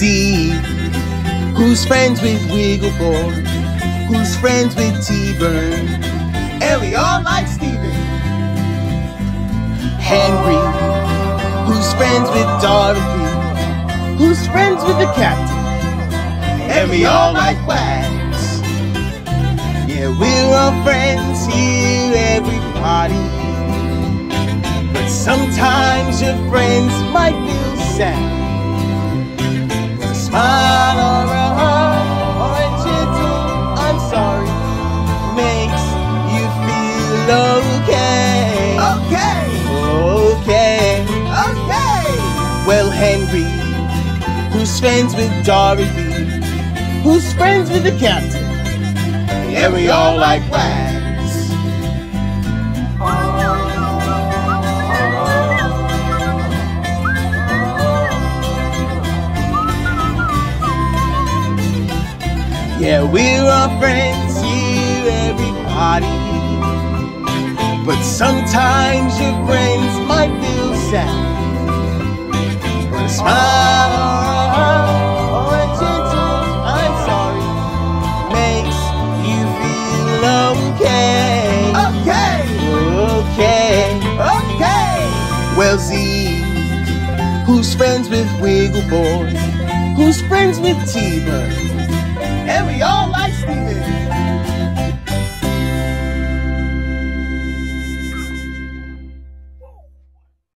Who's friends with Wiggle Who's friends with T-Burn? And we all like Steven. Henry. Who's friends with Dorothy? Who's friends with the captain? And we all like Wags. Yeah, we're all friends here, everybody. But sometimes your friends might feel sad. Well, Henry, who's friends with Dorothy? Who's friends with the captain? And we all like Wags. Yeah, we're all friends here, everybody. But sometimes your friends might feel sad. Well, Z, who's friends with Wiggle Boy? Who's friends with T-Bird? And we all.